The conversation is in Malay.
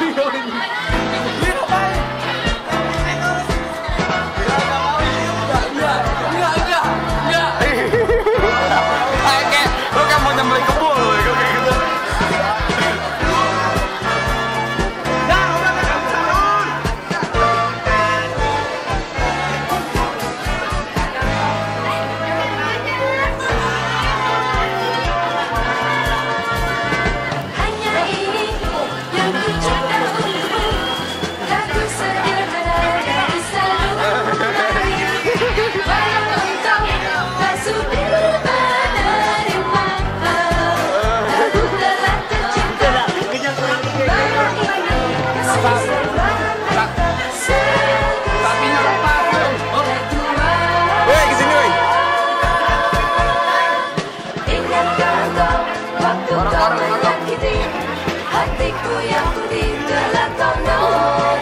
哎呦，你。Waktu tak menyakiti Hatiku yang di dalam tonton